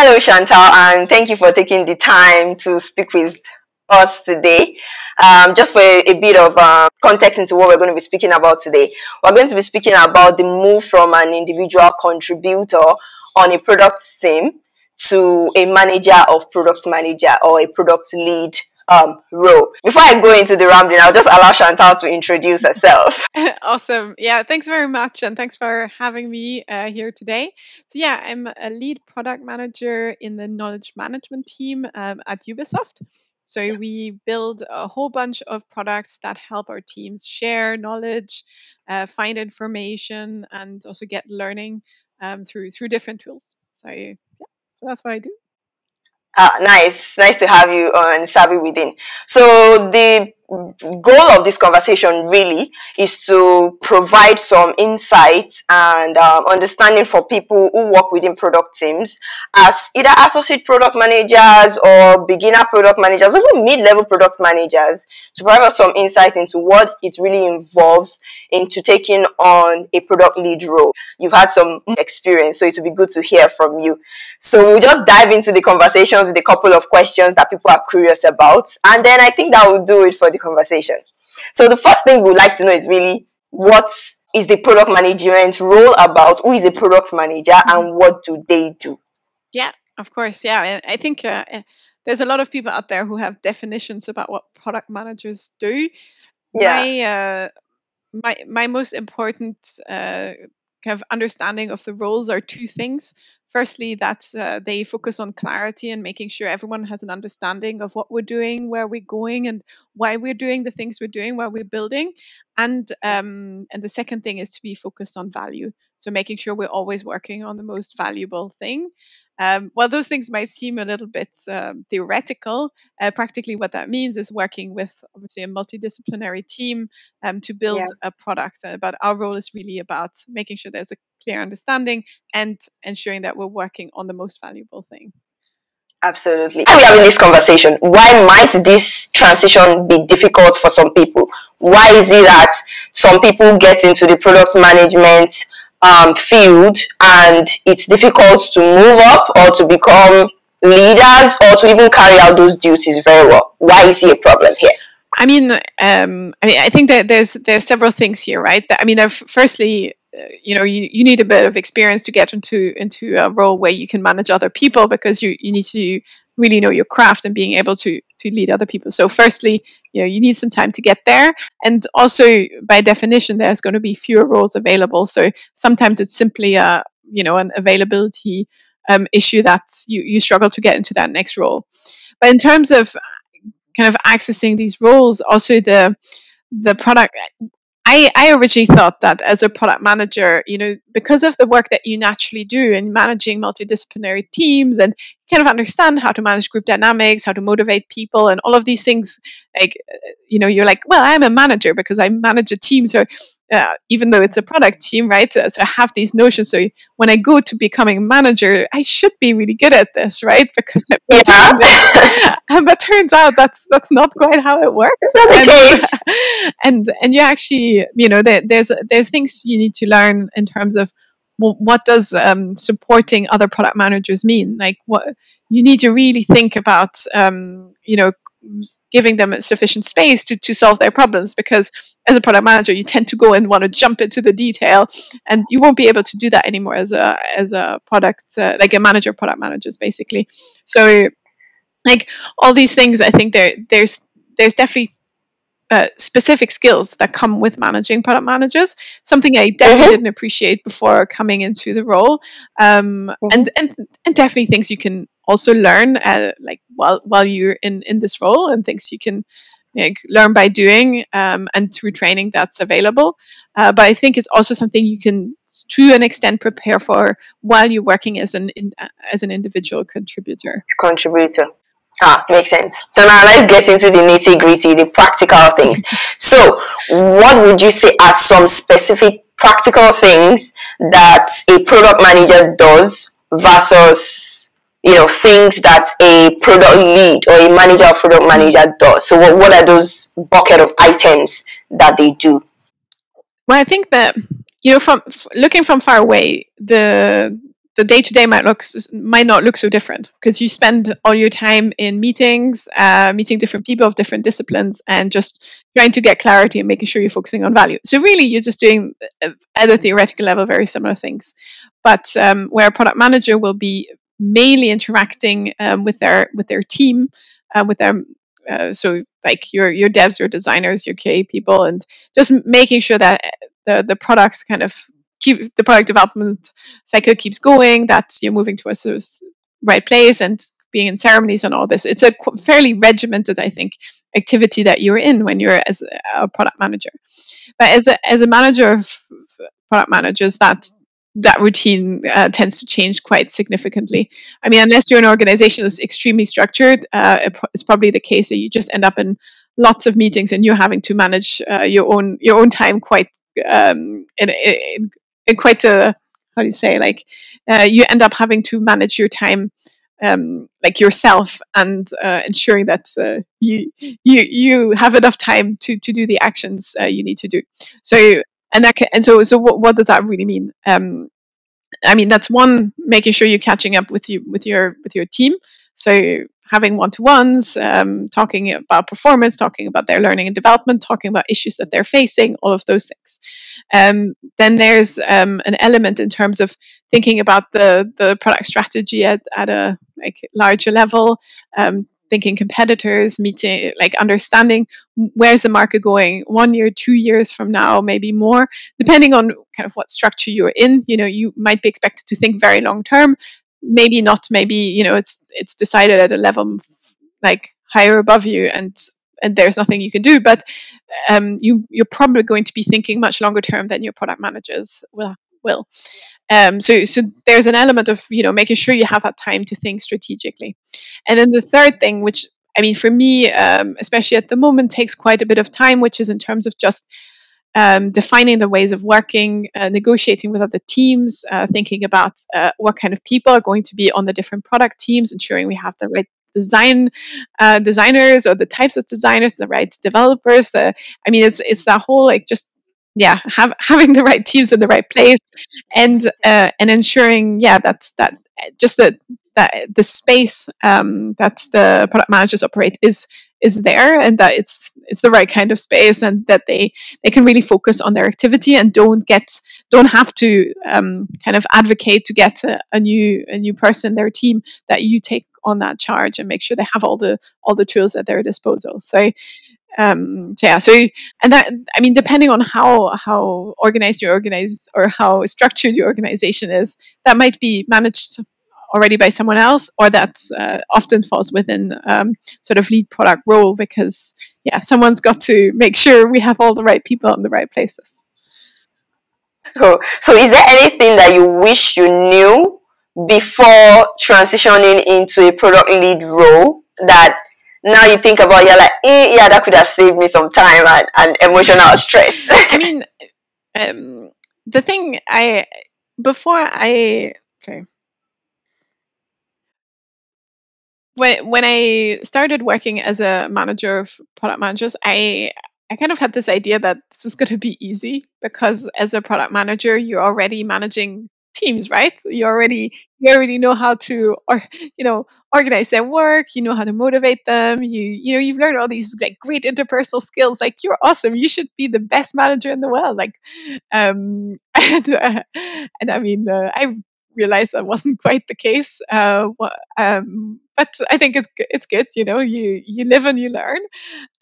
Hello, Chantal, and thank you for taking the time to speak with us today. Um, just for a, a bit of uh, context into what we're going to be speaking about today, we're going to be speaking about the move from an individual contributor on a product team to a manager of product manager or a product lead um, role. Before I go into the rambling, I'll just allow Chantal to introduce herself. awesome. Yeah, thanks very much. And thanks for having me uh, here today. So, yeah, I'm a lead product manager in the knowledge management team um, at Ubisoft. So, yeah. we build a whole bunch of products that help our teams share knowledge, uh, find information, and also get learning um, through through different tools. So, yeah, so that's what I do. Ah, nice. Nice to have you on Savvy Within. So the goal of this conversation really is to provide some insights and um, understanding for people who work within product teams as either associate product managers or beginner product managers, even mid-level product managers to provide us some insight into what it really involves into taking on a product lead role. You've had some experience, so it would be good to hear from you. So we'll just dive into the conversations with a couple of questions that people are curious about. And then I think that will do it for the conversation. So the first thing we would like to know is really what is the product management role about? Who is a product manager and what do they do? Yeah, of course. Yeah, I think uh, eh, there's a lot of people out there who have definitions about what product managers do. Yeah. My uh, my my most important uh, kind of understanding of the roles are two things. Firstly, that uh, they focus on clarity and making sure everyone has an understanding of what we're doing, where we're going, and why we're doing the things we're doing, why we're building. And um, and the second thing is to be focused on value. So making sure we're always working on the most valuable thing. Um, while those things might seem a little bit um, theoretical, uh, practically what that means is working with obviously a multidisciplinary team um, to build yeah. a product. Uh, but our role is really about making sure there's a clear understanding and ensuring that we're working on the most valuable thing. Absolutely. Are we having this conversation? Why might this transition be difficult for some people? Why is it that some people get into the product management um, field and it's difficult to move up or to become leaders or to even carry out those duties very well. Why is he a problem here? I mean, um, I mean, I think that there's there's several things here, right? I mean, firstly, uh, you know, you, you need a bit of experience to get into into a role where you can manage other people because you you need to really know your craft and being able to to lead other people. So firstly, you know, you need some time to get there. And also by definition, there's going to be fewer roles available. So sometimes it's simply a, you know, an availability um, issue that you, you struggle to get into that next role. But in terms of kind of accessing these roles, also the the product I, I originally thought that as a product manager, you know, because of the work that you naturally do in managing multidisciplinary teams and kind of understand how to manage group dynamics, how to motivate people, and all of these things. Like, uh, you know, you're like, well, I'm a manager because I manage a team. So, uh, even though it's a product team, right? So, so, I have these notions. So, when I go to becoming a manager, I should be really good at this, right? Because yeah. but turns out that's that's not quite how it works. And, and, and you actually, you know, there, there's there's things you need to learn in terms of well, what does um, supporting other product managers mean? Like, what you need to really think about, um, you know, giving them sufficient space to, to solve their problems because as a product manager you tend to go and want to jump into the detail and you won't be able to do that anymore as a as a product uh, like a manager product managers basically so like all these things i think there there's there's definitely uh, specific skills that come with managing product managers. Something I definitely mm-hmm. didn't appreciate before coming into the role, um, mm-hmm. and, and and definitely things you can also learn, uh, like while while you're in in this role, and things you can you know, learn by doing um, and through training that's available. Uh, but I think it's also something you can, to an extent, prepare for while you're working as an in, as an individual contributor. Contributor. Ah, makes sense. So now let's get into the nitty gritty, the practical things. So, what would you say are some specific practical things that a product manager does versus, you know, things that a product lead or a manager or product manager does? So, what, what are those bucket of items that they do? Well, I think that you know, from looking from far away, the the day to day might look might not look so different because you spend all your time in meetings, uh, meeting different people of different disciplines, and just trying to get clarity and making sure you're focusing on value. So really, you're just doing uh, at a theoretical level very similar things, but um, where a product manager will be mainly interacting um, with their with their team, uh, with their uh, so like your your devs, your designers, your QA people, and just making sure that uh, the the products kind of keep the product development cycle keeps going, that you're moving towards the right place and being in ceremonies and all this. It's a fairly regimented, I think, activity that you're in when you're as a product manager. But as a, as a manager of product managers, that that routine uh, tends to change quite significantly. I mean, unless you're an organization that's extremely structured, uh, it's probably the case that you just end up in lots of meetings and you're having to manage uh, your own your own time quite um, in, in, quite a how do you say like uh, you end up having to manage your time um, like yourself and uh, ensuring that uh, you you you have enough time to to do the actions uh, you need to do. So and that can, and so so what, what does that really mean? Um, I mean that's one making sure you're catching up with you with your with your team. So having one-to-ones, um, talking about performance, talking about their learning and development, talking about issues that they're facing, all of those things. Um, then there's um, an element in terms of thinking about the the product strategy at, at a like larger level, um, thinking competitors, meeting like understanding where's the market going one year, two years from now, maybe more, depending on kind of what structure you're in. You know, you might be expected to think very long term, maybe not. Maybe you know it's it's decided at a level like higher above you and and there's nothing you can do. But um, you you're probably going to be thinking much longer term than your product managers will will. Um, so so there's an element of you know making sure you have that time to think strategically, and then the third thing, which I mean for me, um, especially at the moment, takes quite a bit of time, which is in terms of just um, defining the ways of working, uh, negotiating with other teams, uh, thinking about uh, what kind of people are going to be on the different product teams, ensuring we have the right design uh, designers or the types of designers, the right developers. The I mean, it's it's that whole like just yeah, have, having the right teams in the right place, and uh, and ensuring yeah that's that just the that the space um, that the product managers operate is is there and that it's it's the right kind of space and that they they can really focus on their activity and don't get don't have to um, kind of advocate to get a, a, new a new person their team that you take on that charge and make sure they have all the all the tools at their disposal. So um so yeah so and that i mean depending on how how organized your organize or how structured your organization is that might be managed already by someone else or that uh, often falls within um, sort of lead product role because yeah someone's got to make sure we have all the right people in the right places. So, so is there anything that you wish you knew before transitioning into a product lead role that now you think about you're like eh, yeah that could have saved me some time and, and emotional stress? I mean um, the thing i before i sorry when when I started working as a manager of product managers, I I kind of had this idea that this is going to be easy because as a product manager, you're already managing teams, right? You already you already know how to or you know organize their work. You know how to motivate them. You you know you've learned all these like great interpersonal skills. Like you're awesome. You should be the best manager in the world. Like, um, and, uh, and I mean, uh, I realized that wasn't quite the case. Uh, um, but I think it's it's good. You know, you you live and you learn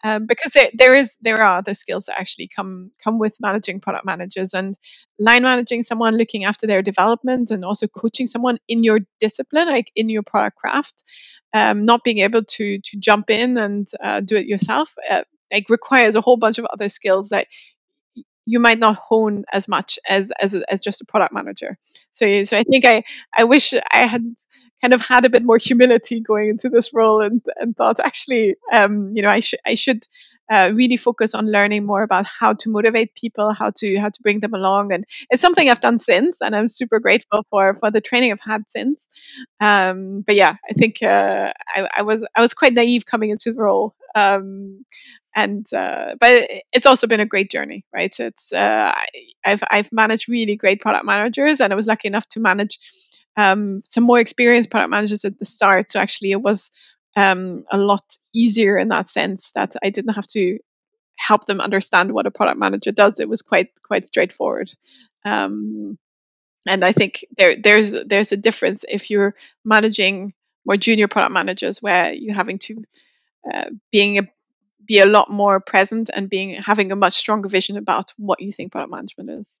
um, because there, there is there are other skills that actually come come with managing product managers and line managing someone, looking after their development, and also coaching someone in your discipline, like in your product craft. Um, not being able to to jump in and uh, do it yourself uh, like requires a whole bunch of other skills that you might not hone as much as as as just a product manager. So so I think I I wish I had kind of had a bit more humility going into this role and and thought actually um, you know I should I should uh, really focus on learning more about how to motivate people, how to how to bring them along, and it's something I've done since, and I'm super grateful for for the training I've had since. Um, but yeah, I think uh, I, I, was I was quite naive coming into the role, um, and uh, but it's also been a great journey right it's uh, I, have I've managed really great product managers and I was lucky enough to manage um, some more experienced product managers at the start. So actually, it was um, a lot easier in that sense that I didn't have to help them understand what a product manager does. It was quite quite straightforward. Um, and I think there there's there's a difference if you're managing more junior product managers where you're having to uh, being a be a lot more present and being having a much stronger vision about what you think product management is.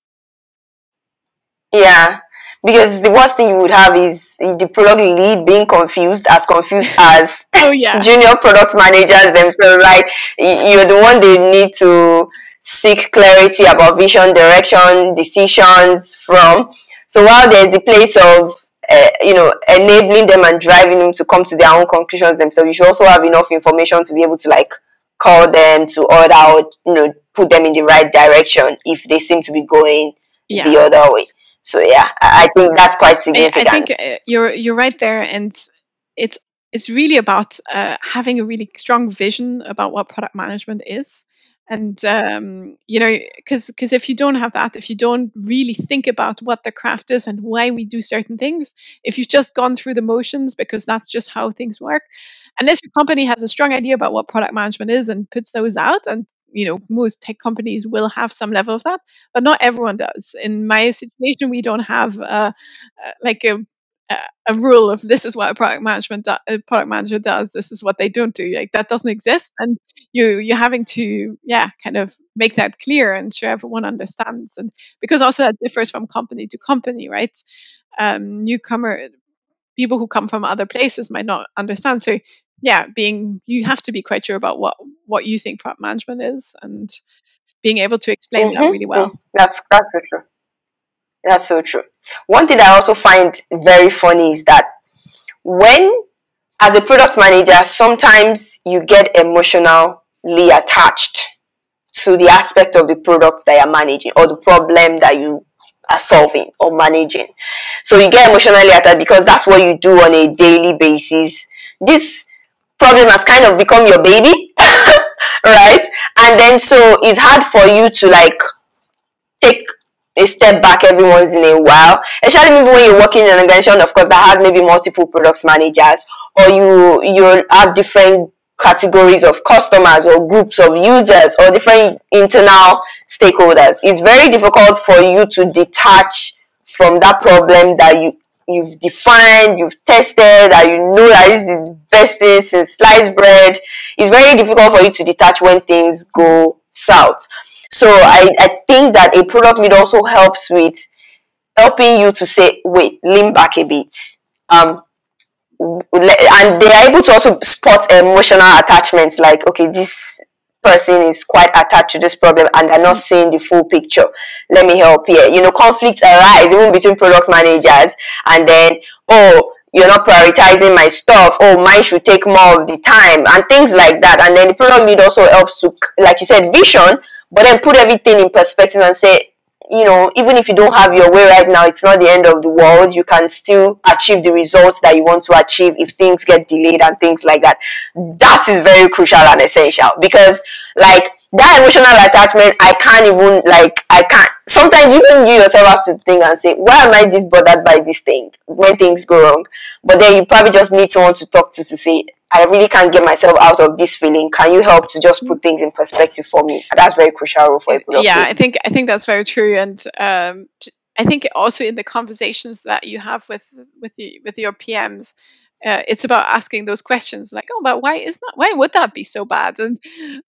Yeah, because the worst thing you would have is the product lead being confused, as confused as oh, yeah. junior product managers themselves. Like you're the one they need to seek clarity about vision, direction, decisions from. So while there's the place of uh, you know enabling them and driving them to come to their own conclusions themselves, you should also have enough information to be able to like call them to order out, you know, put them in the right direction if they seem to be going yeah. the other way. So yeah, I think that's quite significant. I, think uh, you're you're right there, and it's it's really about uh, having a really strong vision about what product management is and um, you know because because if you don't have that if you don't really think about what the craft is and why we do certain things if you've just gone through the motions because that's just how things work unless your company has a strong idea about what product management is and puts those out and you know most tech companies will have some level of that but not everyone does. In my situation we don't have uh, uh, like a a rule of this is what a product management do- a product manager does this is what they don't do like that doesn't exist and you you're having to yeah kind of make that clear and sure everyone understands and because also that differs from company to company right? Um, newcomer people who come from other places might not understand so yeah being you have to be quite sure about what what you think product management is and being able to explain mm-hmm. that really well. That's that's true that's so true. One thing i also find very funny is that when as a product manager sometimes you get emotionally attached to the aspect of the product that you're managing or the problem that you are solving or managing. So you get emotionally attached because that's what you do on a daily basis. This problem has kind of become your baby, right? And then so it's hard for you to like take a step back every once in a while, especially maybe when you're working in an organization, of course, that has maybe multiple products managers, or you you have different categories of customers or groups of users or different internal stakeholders. It's very difficult for you to detach from that problem that you you've defined, you've tested, that you know that is the best thing since sliced bread. It's very difficult for you to detach when things go south. So I, I think that a product lead also helps with helping you to say, wait, lean back a bit. Um, and they are able to also spot emotional attachments like, okay, this person is quite attached to this problem and they're not seeing the full picture. Let me help here. You know, conflicts arise even between product managers and then, oh, you're not prioritizing my stuff. Oh, mine should take more of the time and things like that. And then the product lead also helps to, like you said, vision, but then put everything in perspective and say, you know, even if you don't have your way right now, it's not the end of the world. You can still achieve the results that you want to achieve if things get delayed and things like that. That is very crucial and essential because, like, that emotional attachment, I can't even, like, I can't. Sometimes even you yourself have to think and say, why am I this bothered by this thing when things go wrong? But then you probably just need someone to talk to to say, I really can't get myself out of this feeling. Can you help to just put things in perspective for me? That's very crucial for a. Yeah, I think I think that's very true, and um, I think also in the conversations that you have with with the, with your PMs, uh, it's about asking those questions like, oh, but why is that? Why would that be so bad? And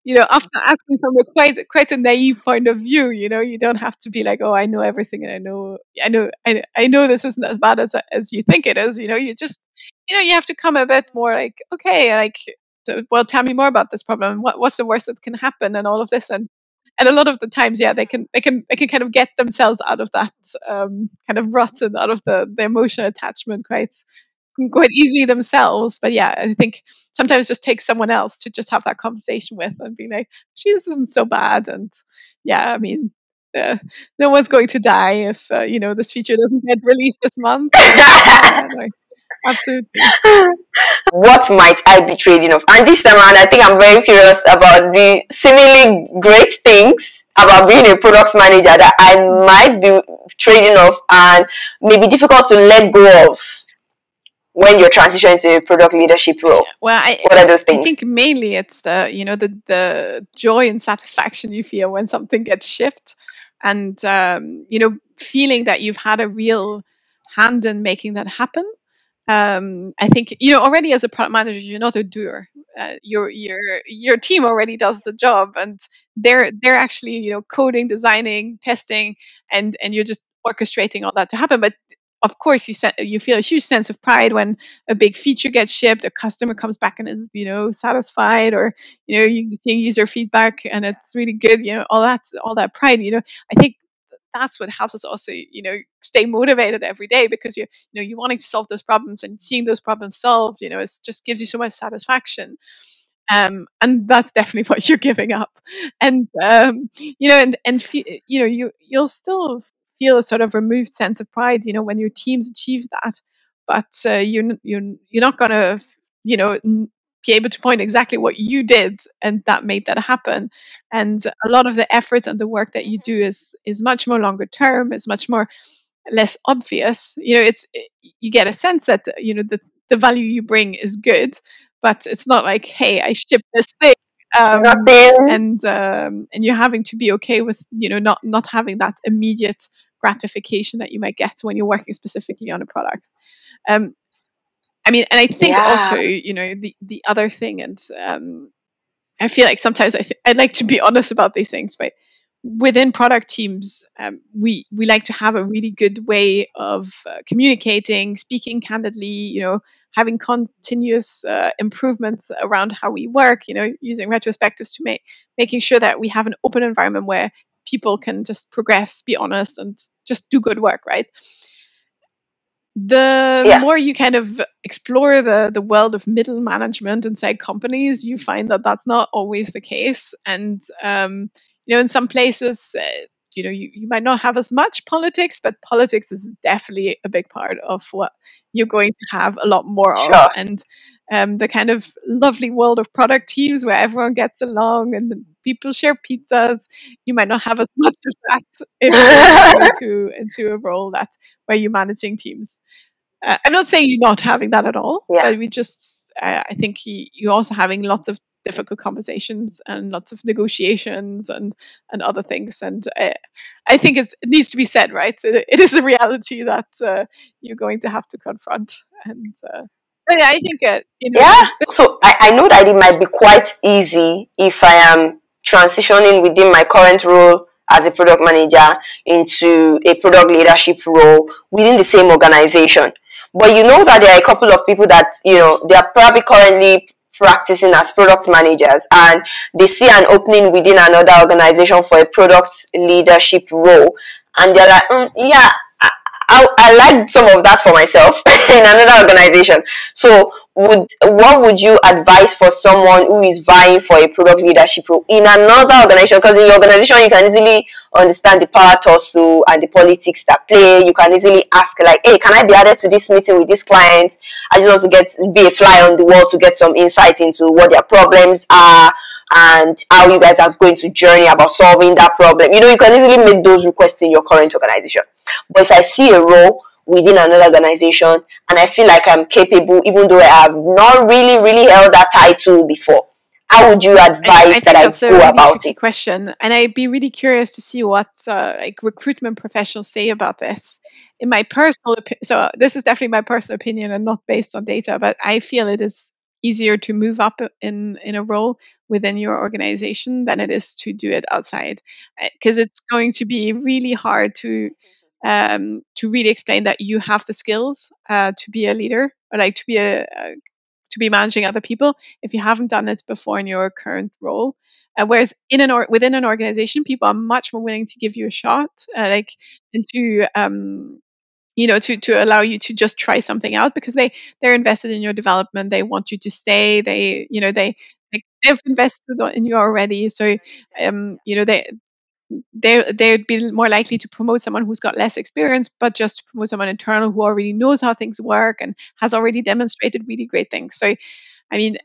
you know, after asking from a quite quite a naive point of view. You know, you don't have to be like, oh, I know everything, and I know, I know, I, I know this isn't as bad as as you think it is. You know, you just you know you have to come a bit more like okay like so, well tell me more about this problem. What, what's the worst that can happen and all of this? And and a lot of the times yeah they can they can they can kind of get themselves out of that um, kind of rut and out of the the emotional attachment quite quite easily themselves. But yeah i think sometimes just take someone else to just have that conversation with and be like she isn't so bad. And yeah i mean uh, no one's going to die if uh, you know this feature doesn't get released this month Absolutely. what might I be trading off? And this time around, I think I'm very curious about the seemingly great things about being a product manager that I might be trading off and may be difficult to let go of when you're transitioning to a product leadership role? Well, I, what are those things? I think mainly it's the you know the the joy and satisfaction you feel when something gets shipped, and um, you know feeling that you've had a real hand in making that happen. Um, I think you know already as a product manager, you're not a doer. Uh, your your your team already does the job, and they're they're actually you know coding, designing, testing, and and you're just orchestrating all that to happen. But of course you you feel a huge sense of pride when a big feature gets shipped a customer comes back and is you know satisfied or you know you see user feedback and it's really good you know all that all that pride you know i think that's what helps us also you know stay motivated every day because you you know you wanting to solve those problems and seeing those problems solved you know it just gives you so much satisfaction um, and that's definitely what you're giving up and um, you know and and you know you you'll still feel a sort of removed sense of pride, you know, when your teams achieve that. But uh, you're you're you're not going to, you know, be able to point exactly what you did and that made that happen. And a lot of the efforts and the work that you do is is much more longer term. Is much more less obvious. You know, it's you get a sense that you know the the value you bring is good, but it's not like, hey, I shipped this thing um, and um, and you're having to be okay with you know not not having that immediate gratification that you might get when you're working specifically on a product. Um, I mean, and I think yeah. also, you know, the the other thing, and um, I feel like sometimes I th- I'd like to be honest about these things, but within product teams, um, we we like to have a really good way of uh, communicating, speaking candidly, you know, having continuous uh, improvements around how we work, you know, using retrospectives to make making sure that we have an open environment where people can just progress, be honest, and just do good work, right? The yeah. more you kind of explore the the world of middle management inside companies, you find that that's not always the case, and um, you know, in some places. You know, you, you might not have as much politics, but politics is definitely a big part of what you're going to have a lot more sure. of. And um, the kind of lovely world of product teams where everyone gets along and people share pizzas. You might not have as much of that into into a role that where you're managing teams. Uh, I'm not saying you're not having that at all, yeah. but we just uh, I think he, you're also having lots of difficult conversations and lots of negotiations and and other things. And I, uh, I think it needs to be said, right? it, it is a reality that uh, you're going to have to confront and. Uh, yeah, I think it. You know, yeah. So I, I know that it might be quite easy if I am transitioning within my current role as a product manager into a product leadership role within the same organization. But you know that there are a couple of people that, you know, they are probably currently practicing as product managers and they see an opening within another organization for a product leadership role and they're like, mm, yeah, I, I like some of that for myself in another organization. So would what would you advise for someone who is vying for a product leadership role in another organization? Because in your organization you can easily understand the power tussle and the politics that play. You can easily ask like, hey, can I be added to this meeting with this client? I just want to get be a fly on the wall to get some insight into what their problems are and how you guys are going to journey about solving that problem. You know, you can easily make those requests in your current organization. But if I see a role within another organization and I feel like I'm capable, even though I have not really, really held that title before, how would you advise I, I that I go really about it? Question, and I'd be really curious to see what uh, like recruitment professionals say about this. In my personal, opinion, so this is definitely my personal opinion and not based on data, but I feel it is easier to move up in in a role within your organization than it is to do it outside because uh, it's going to be really hard to um, to really explain that you have the skills uh, to be a leader or like to be a, a, to be managing other people if you haven't done it before in your current role. Uh, whereas in an or- within an organization, people are much more willing to give you a shot, uh, like and to um, you know to to allow you to just try something out because they they're invested in your development. They want you to stay. They you know they, they they've invested in you already. So um you know they they they'd be more likely to promote someone who's got less experience but just promote someone internal who already knows how things work and has already demonstrated really great things. So i mean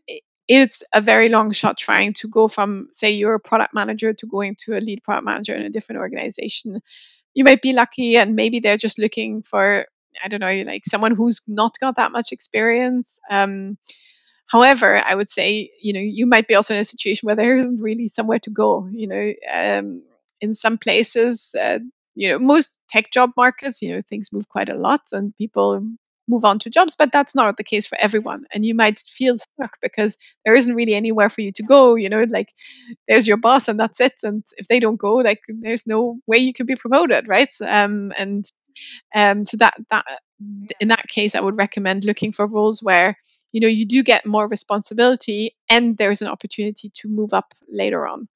it's a very long shot trying to go from say you're a product manager to going to a lead product manager in a different organization. You might be lucky and maybe they're just looking for i don't know like someone who's not got that much experience. Um, however i would say you know you might be also in a situation where there isn't really somewhere to go you know um, in some places uh, you know most tech job markets you know things move quite a lot and people move on to jobs but that's not the case for everyone. And you might feel stuck because there isn't really anywhere for you to go you know like there's your boss and that's it. And if they don't go like there's no way you can be promoted right? Um and um so that that in that case i would recommend looking for roles where you know you do get more responsibility and there's an opportunity to move up later on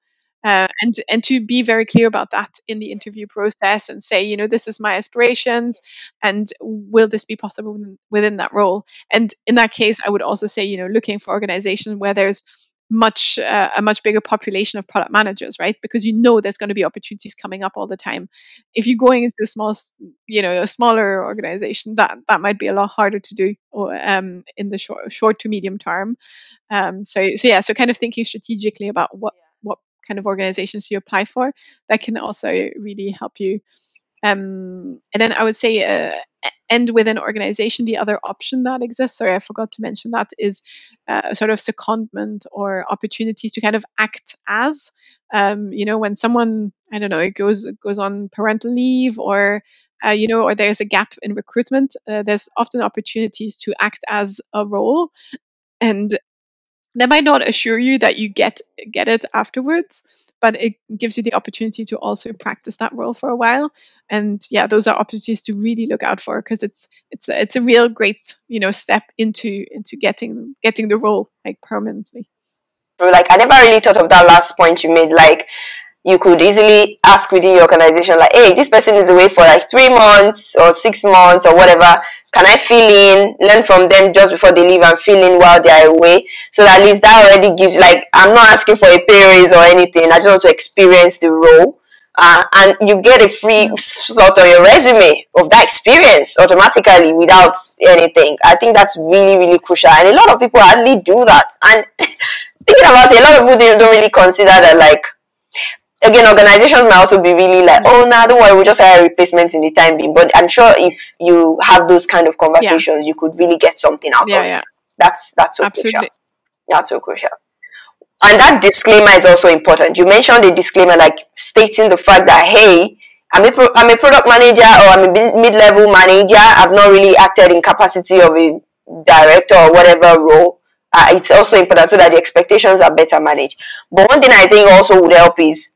uh, and and to be very clear about that in the interview process and say you know this is my aspirations and will this be possible within, that role? And in that case i would also say you know looking for organizations where there's much uh, a much bigger population of product managers right? Because you know there's going to be opportunities coming up all the time. If you're going into a small you know a smaller organization that that might be a lot harder to do or um, in the short short to medium term. Um, so so yeah so kind of thinking strategically about what what kind of organizations you apply for that can also really help you. Um, and then i would say uh, and within organization. The other option that exists sorry i forgot to mention that is uh, sort of secondment or opportunities to kind of act as um, you know when someone i don't know it goes goes on parental leave or uh, you know or there's a gap in recruitment uh, there's often opportunities to act as a role. And that might not assure you that you get get it afterwards but it gives you the opportunity to also practice that role for a while. And yeah those are opportunities to really look out for because it's it's it's a real great you know step into into getting getting the role like permanently. Like i never really thought of that last point you made like you could easily ask within your organization like hey this person is away for like three months or six months or whatever. Can i fill in? Learn from them just before they leave and fill in while they're away. So at least that already gives like i'm not asking for a pay raise or anything. I just want to experience the role. Uh, and you get a free slot on your resume of that experience automatically without anything. I think that's really really crucial. And a lot of people hardly do that. And thinking about it a lot of people don't really consider that like again, organizations might also be really like, oh, no, nah, don't worry, we'll just hire replacements in the time being. But I'm sure if you have those kind of conversations, yeah. you could really get something out yeah, of yeah. it. That's that's so Absolutely. crucial. That's so crucial. And that disclaimer is also important. You mentioned the disclaimer, like stating the fact that hey, I'm a pro- I'm a product manager or I'm a mid-level manager. I've not really acted in capacity of a director or whatever role. Uh, it's also important so that the expectations are better managed. But one thing I think also would help is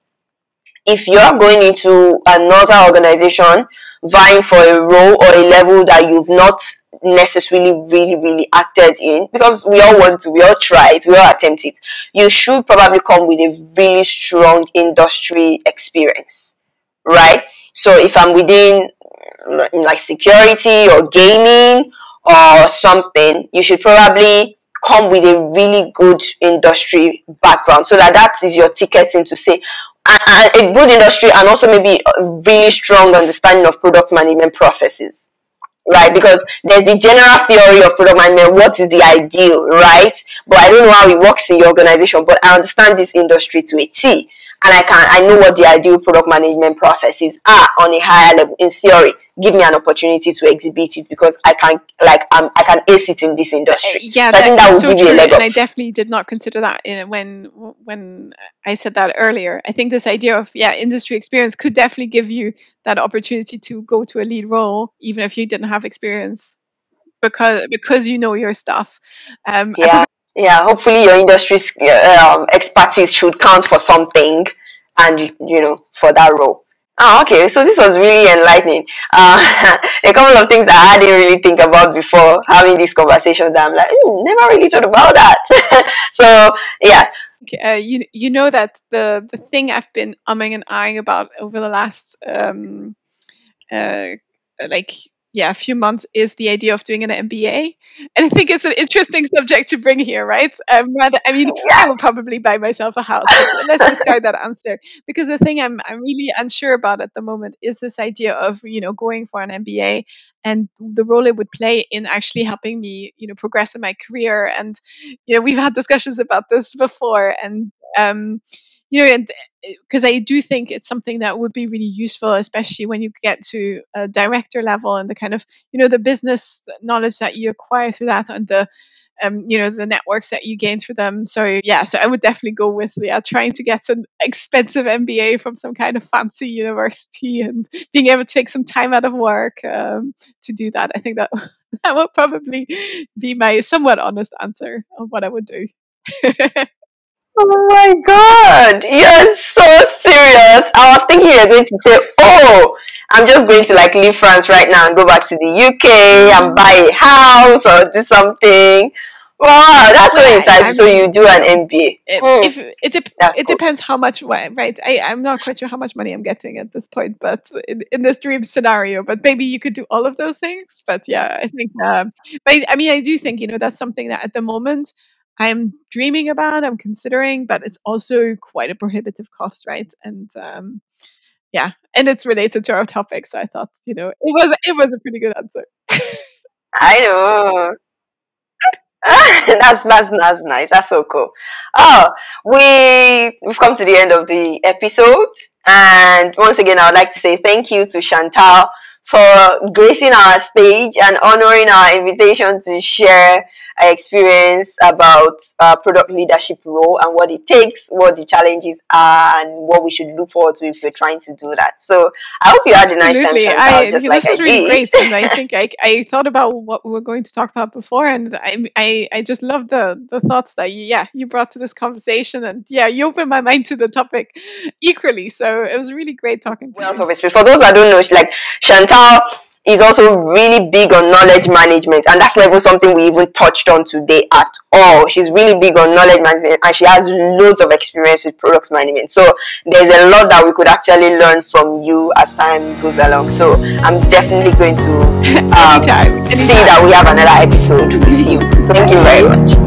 if you're going into another organization vying for a role or a level that you've not necessarily really really acted in because we all want to we all try it we all attempt it you should probably come with a really strong industry experience right? So if i'm within mm, like security or gaming or something you should probably come with a really good industry background so that that is your ticket into say a, good industry and also maybe a really strong understanding of product management processes right? Because there's the general theory of product management what is the ideal right? But i don't know how it works in your organization but i understand this industry to a t and I can I know what the ideal product management processes are on a higher level. In theory, give me an opportunity to exhibit it because I can like um, I can ace it in this industry. Uh, yeah, so I think that would so give true. you a leg up. And I definitely did not consider that in, when when I said that earlier. I think this idea of yeah industry experience could definitely give you that opportunity to go to a lead role even if you didn't have experience because because you know your stuff. Um, yeah yeah hopefully your industry um, expertise should count for something and you know for that role. Oh okay. So this was really enlightening. Uh, a couple of things that i didn't really think about before having this conversation that i'm like mm, never really thought about that. So yeah. Uh, you you know that the the thing I've been umming and eyeing about over the last um, uh, like yeah, a few months is the idea of doing an MBA. And I think it's an interesting subject to bring here, right? Um, rather, I mean, I will probably buy myself a house. let's discard that answer because the thing I'm I'm really unsure about at the moment is this idea of you know going for an MBA and the role it would play in actually helping me you know progress in my career. And you know we've had discussions about this before, and um, you know, because I do think it's something that would be really useful, especially when you get to a director level and the kind of, you know, the business knowledge that you acquire through that and the, um, you know, the networks that you gain through them. So yeah, so I would definitely go with yeah, trying to get an expensive MBA from some kind of fancy university and being able to take some time out of work um, to do that. I think that that would probably be my somewhat honest answer of what I would do. Oh my god, you're so serious. I was thinking you're going to say, Oh, I'm just going to like leave France right now and go back to the UK and buy a house or do something. Wow, that's so insightful. So you do an MBA. If, mm. if it, de- it cool. depends how much, right? I, I'm not quite sure how much money I'm getting at this point, but in, in this dream scenario, but maybe you could do all of those things. But yeah, I think, um, but I mean, I do think, you know, that's something that at the moment I'm dreaming about, I'm considering, but it's also quite a prohibitive cost, right? And um, yeah, and it's related to our topic, so I thought, you know, it was it was a pretty good answer. I know. that's that's that's nice. That's so cool. Oh, we we've come to the end of the episode, and once again, I would like to say thank you to Chantal for gracing our stage and honoring our invitation to share experience about uh, product leadership role and what it takes, what the challenges are, and what we should look forward to if we're trying to do that. So I hope you had a nice Absolutely. time, I, just like this is really great, and I think I, I thought about what we were going to talk about before, and I I, I just love the the thoughts that you, yeah you brought to this conversation, and yeah you opened my mind to the topic equally. So it was really great talking to well, you. For those that don't know, like Chantal is also really big on knowledge management and that's never something we even touched on today at all. She's really big on knowledge management and she has loads of experience with product management. So there's a lot that we could actually learn from you as time goes along. So i'm definitely going to um, anytime, anytime. see that we have another episode with you. Thank you very much